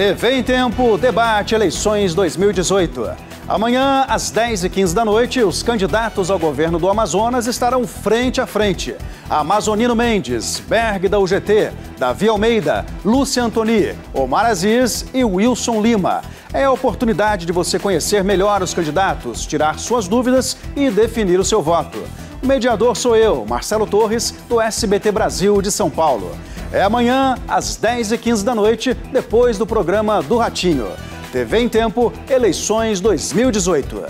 TV em Tempo, debate eleições 2018. Amanhã, às 10h15 da noite, os candidatos ao governo do Amazonas estarão frente a frente. Amazonino Mendes, Berg da UGT, Davi Almeida, Lúcia Antoni, Omar Aziz e Wilson Lima. É a oportunidade de você conhecer melhor os candidatos, tirar suas dúvidas e definir o seu voto. O mediador sou eu, Marcelo Torres, do SBT Brasil de São Paulo. É amanhã, às 10h15 da noite, depois do programa do Ratinho. TV em Tempo, eleições 2018.